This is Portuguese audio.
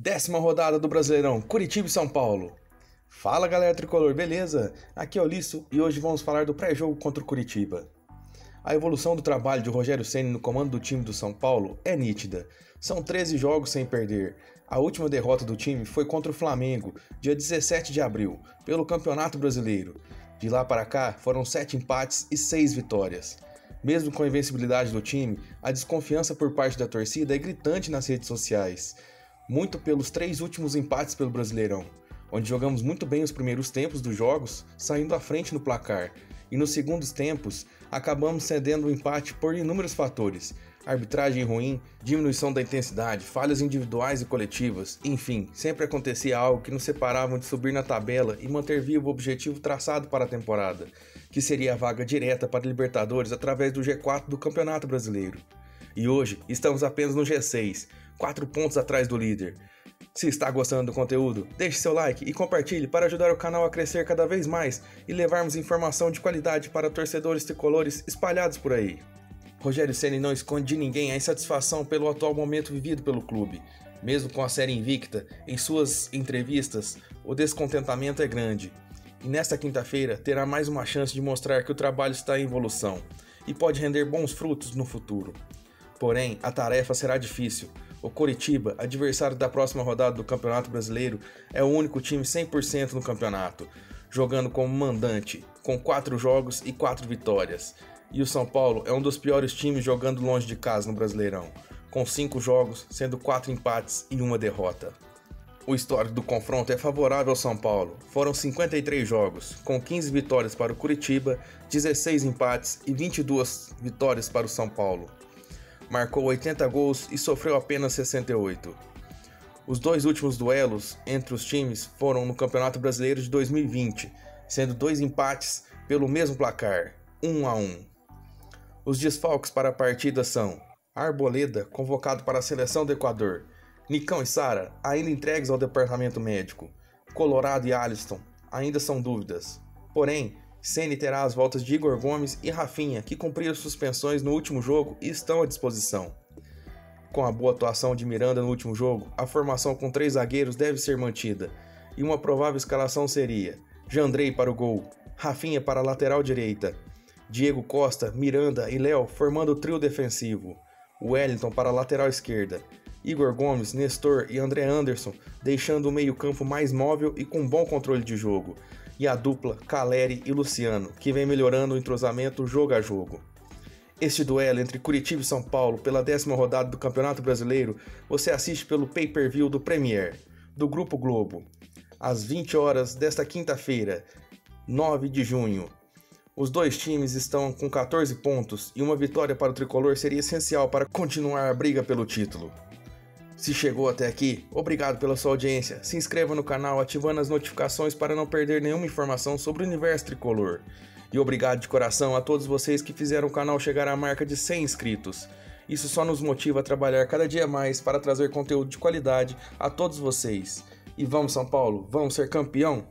Décima rodada do Brasileirão, Curitiba e São Paulo. Fala galera tricolor, beleza? Aqui é o Lisso e hoje vamos falar do pré-jogo contra o Curitiba. A evolução do trabalho de Rogério Ceni no comando do time do São Paulo é nítida. São 13 jogos sem perder. A última derrota do time foi contra o Flamengo, dia 17 de abril, pelo Campeonato Brasileiro. De lá para cá, foram 7 empates e 6 vitórias. Mesmo com a invencibilidade do time, a desconfiança por parte da torcida é gritante nas redes sociais muito pelos três últimos empates pelo Brasileirão, onde jogamos muito bem os primeiros tempos dos jogos, saindo à frente no placar, e nos segundos tempos acabamos cedendo o empate por inúmeros fatores: arbitragem ruim, diminuição da intensidade, falhas individuais e coletivas, enfim, sempre acontecia algo que nos separava de subir na tabela e manter vivo o objetivo traçado para a temporada, que seria a vaga direta para Libertadores através do G4 do Campeonato Brasileiro. E hoje estamos apenas no G6, 4 pontos atrás do líder. Se está gostando do conteúdo, deixe seu like e compartilhe para ajudar o canal a crescer cada vez mais e levarmos informação de qualidade para torcedores tricolores espalhados por aí. Rogério Ceni não esconde de ninguém a insatisfação pelo atual momento vivido pelo clube. Mesmo com a série invicta, em suas entrevistas, o descontentamento é grande. E nesta quinta-feira terá mais uma chance de mostrar que o trabalho está em evolução e pode render bons frutos no futuro. Porém, a tarefa será difícil, o Coritiba, adversário da próxima rodada do Campeonato Brasileiro, é o único time 100% no campeonato, jogando como mandante, com 4 jogos e 4 vitórias. E o São Paulo é um dos piores times jogando longe de casa no Brasileirão, com 5 jogos, sendo 4 empates e uma derrota. O histórico do confronto é favorável ao São Paulo. Foram 53 jogos, com 15 vitórias para o Curitiba, 16 empates e 22 vitórias para o São Paulo marcou 80 gols e sofreu apenas 68. Os dois últimos duelos entre os times foram no Campeonato Brasileiro de 2020, sendo dois empates pelo mesmo placar, 1 a 1. Os desfalques para a partida são Arboleda, convocado para a seleção do Equador, Nicão e Sara, ainda entregues ao departamento médico, Colorado e Alisson, ainda são dúvidas. Porém, Ceni terá as voltas de Igor Gomes e Rafinha, que cumpriram suspensões no último jogo e estão à disposição. Com a boa atuação de Miranda no último jogo, a formação com três zagueiros deve ser mantida, e uma provável escalação seria Jandrei para o gol, Rafinha para a lateral direita, Diego Costa, Miranda e Léo formando o trio defensivo, Wellington para a lateral esquerda, Igor Gomes, Nestor e André Anderson deixando o meio-campo mais móvel e com bom controle de jogo, e a dupla Caleri e Luciano, que vem melhorando o entrosamento jogo a jogo. Este duelo entre Curitiba e São Paulo pela décima rodada do Campeonato Brasileiro você assiste pelo pay-per-view do Premier, do Grupo Globo, às 20 horas desta quinta-feira, 9 de junho. Os dois times estão com 14 pontos e uma vitória para o tricolor seria essencial para continuar a briga pelo título. Se chegou até aqui, obrigado pela sua audiência. Se inscreva no canal ativando as notificações para não perder nenhuma informação sobre o universo tricolor. E obrigado de coração a todos vocês que fizeram o canal chegar à marca de 100 inscritos. Isso só nos motiva a trabalhar cada dia mais para trazer conteúdo de qualidade a todos vocês. E vamos São Paulo, vamos ser campeão?